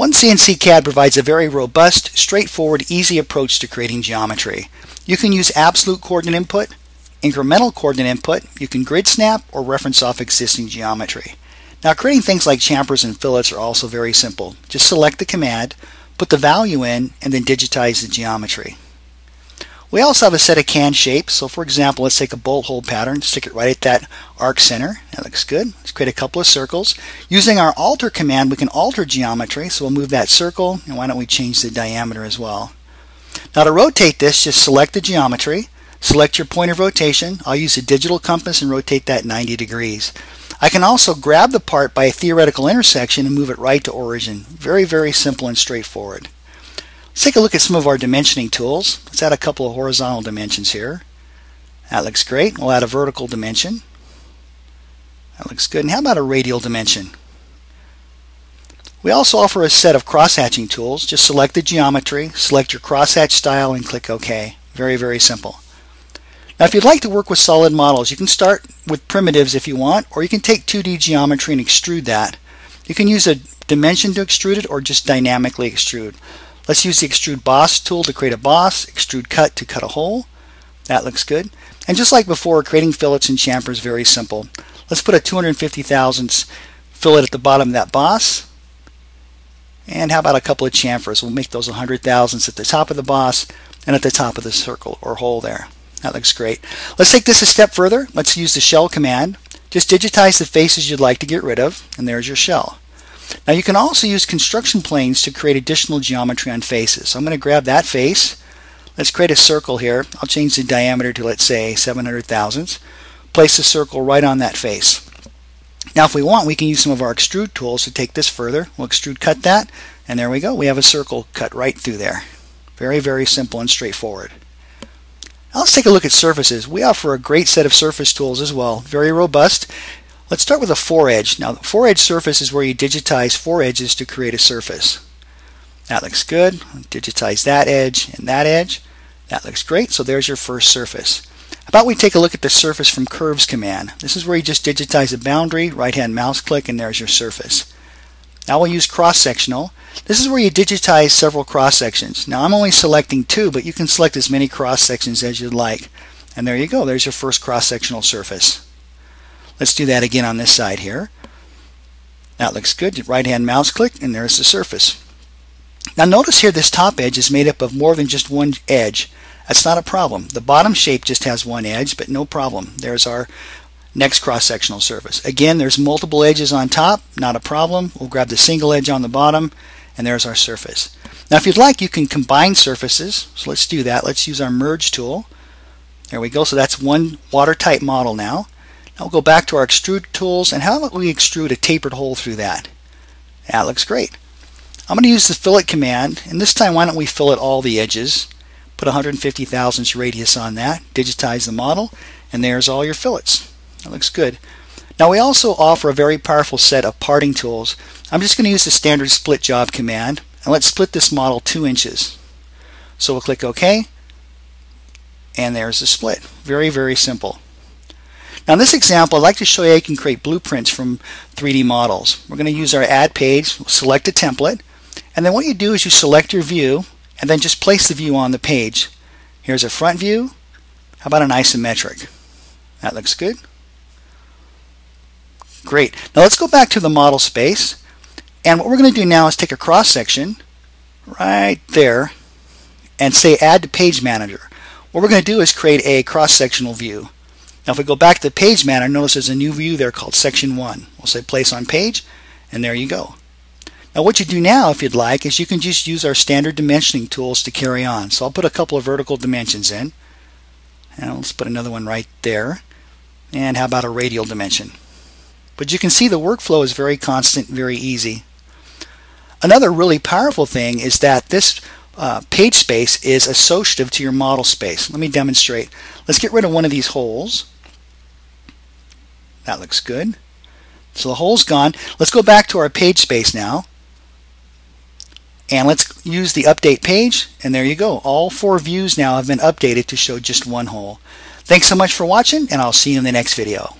One CNC CAD provides a very robust, straightforward, easy approach to creating geometry. You can use absolute coordinate input, incremental coordinate input, you can grid snap or reference off existing geometry. Now creating things like chamfers and fillets are also very simple. Just select the command, put the value in, and then digitize the geometry. We also have a set of can shapes. So for example, let's take a bolt hole pattern, stick it right at that arc center. That looks good. Let's create a couple of circles. Using our alter command, we can alter geometry. So we'll move that circle, and why don't we change the diameter as well. Now to rotate this, just select the geometry, select your point of rotation. I'll use a digital compass and rotate that 90 degrees. I can also grab the part by a theoretical intersection and move it right to origin. Very, very simple and straightforward. Let's take a look at some of our dimensioning tools. Let's add a couple of horizontal dimensions here. That looks great. We'll add a vertical dimension. That looks good. And how about a radial dimension? We also offer a set of crosshatching tools. Just select the geometry, select your crosshatch style, and click OK. Very, very simple. Now if you'd like to work with solid models, you can start with primitives if you want, or you can take 2D geometry and extrude that. You can use a dimension to extrude it or just dynamically extrude. Let's use the extrude boss tool to create a boss, extrude cut to cut a hole. That looks good. And just like before, creating fillets and chamfers is very simple. Let's put a 250 thousandths fillet at the bottom of that boss. And how about a couple of chamfers? We'll make those 100 thousandths at the top of the boss and at the top of the circle or hole there. That looks great. Let's take this a step further. Let's use the shell command. Just digitize the faces you'd like to get rid of, and there's your shell. Now you can also use construction planes to create additional geometry on faces. So I'm going to grab that face. Let's create a circle here. I'll change the diameter to let's say 700 thousandths. Place the circle right on that face. Now if we want we can use some of our extrude tools to take this further. We'll extrude cut that and there we go. We have a circle cut right through there. Very very simple and straightforward. Now let's take a look at surfaces. We offer a great set of surface tools as well. Very robust Let's start with a four edge. Now, the four edge surface is where you digitize four edges to create a surface. That looks good. Digitize that edge and that edge. That looks great. So there's your first surface. How about we take a look at the surface from curves command. This is where you just digitize a boundary, right hand mouse click, and there's your surface. Now we'll use cross-sectional. This is where you digitize several cross-sections. Now I'm only selecting two, but you can select as many cross-sections as you'd like. And there you go. There's your first cross-sectional surface. Let's do that again on this side here. That looks good. Right hand mouse click and there's the surface. Now notice here this top edge is made up of more than just one edge. That's not a problem. The bottom shape just has one edge, but no problem. There's our next cross-sectional surface. Again, there's multiple edges on top, not a problem. We'll grab the single edge on the bottom, and there's our surface. Now if you'd like, you can combine surfaces. So let's do that. Let's use our merge tool. There we go. So that's one watertight model now. Now we'll go back to our extrude tools and how about we extrude a tapered hole through that? That looks great. I'm going to use the fillet command and this time why don't we fillet all the edges. Put 150 thousandths radius on that, digitize the model, and there's all your fillets. That looks good. Now we also offer a very powerful set of parting tools. I'm just going to use the standard split job command and let's split this model 2 inches. So we'll click OK and there's the split. Very, very simple. Now in this example, I'd like to show you how you can create blueprints from 3D models. We're going to use our add page, select a template, and then what you do is you select your view and then just place the view on the page. Here's a front view. How about an isometric? That looks good. Great. Now let's go back to the model space. And what we're going to do now is take a cross section right there and say add to page manager. What we're going to do is create a cross-sectional view. Now if we go back to the page manager, notice there's a new view there called section 1. We'll say place on page, and there you go. Now what you do now, if you'd like, is you can just use our standard dimensioning tools to carry on. So I'll put a couple of vertical dimensions in. And let's put another one right there. And how about a radial dimension? But you can see the workflow is very constant, very easy. Another really powerful thing is that this uh, page space is associative to your model space. Let me demonstrate. Let's get rid of one of these holes. That looks good. So the hole's gone. Let's go back to our page space now. And let's use the update page. And there you go. All four views now have been updated to show just one hole. Thanks so much for watching, and I'll see you in the next video.